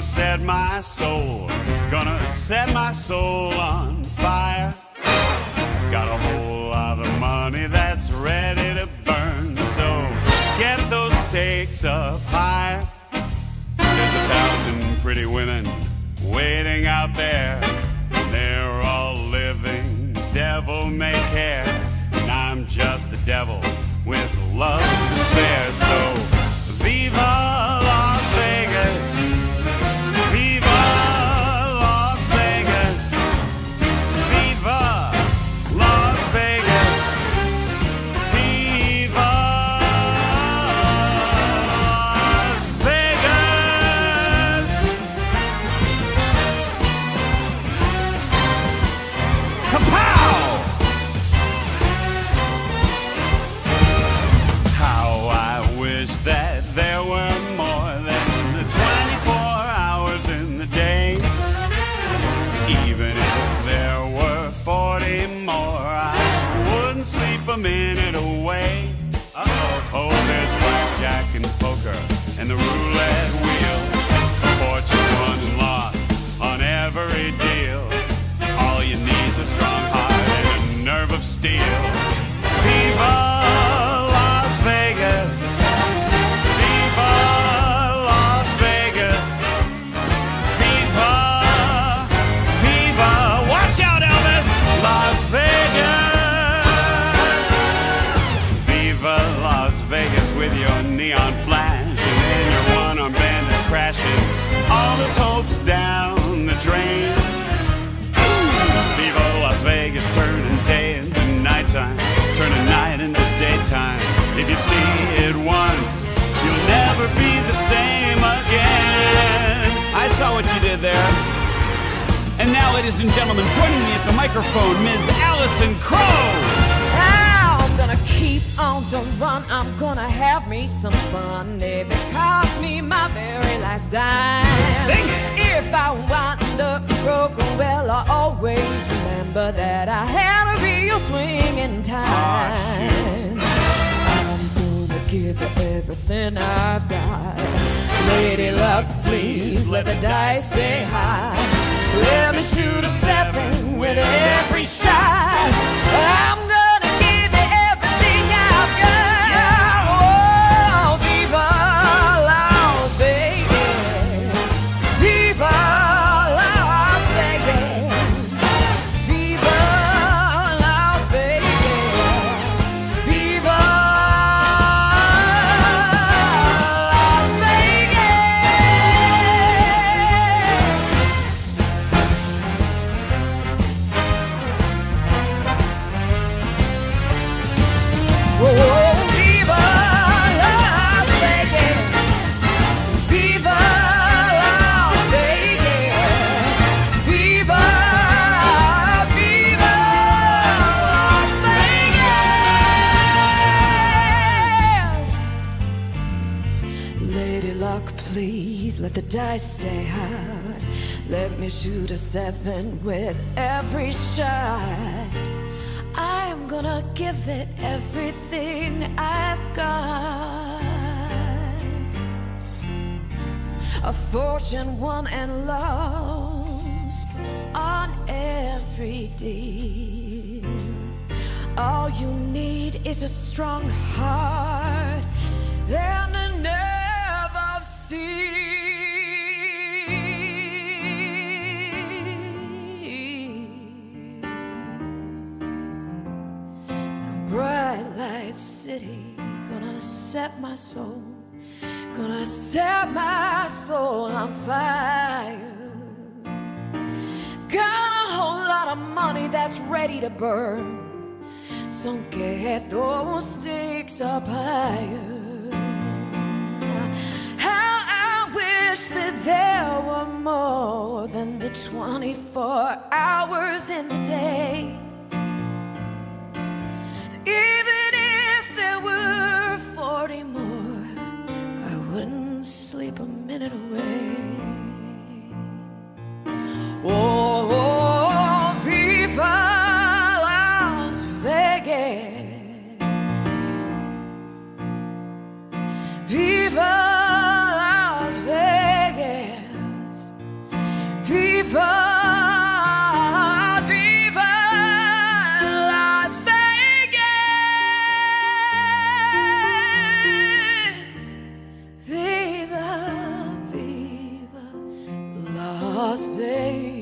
set my soul gonna set my soul on fire. Got a whole lot of money that's ready to burn, so get those stakes up higher. There's a thousand pretty women waiting out there. and They're all living devil may care. And I'm just the devil with love to spare. Poker and the roulette those hopes down the drain. Viva Las Vegas, turning day into nighttime, turning night into daytime. If you see it once, you'll never be the same again. I saw what you did there. And now, ladies and gentlemen, joining me at the microphone, Ms. Allison Crowe. Run. I'm gonna have me some fun. If it costs me my very last dime. Sing it. If I wind up broken, well, I always remember that I had a real swing in time. Ah, I'm gonna give it everything I've got. Lady luck, please let the dice stay high. Let me shoot a seven with every shot. Please let the dice stay high. Let me shoot a seven with every shot. I'm gonna give it everything I've got. A fortune won and lost on every deal. All you need is a strong heart and city, gonna set my soul, gonna set my soul on fire. Got a whole lot of money that's ready to burn, so get those stakes up higher. How I wish that there were more than the 24 hours in the day. Sleep a minute away. Las Vegas.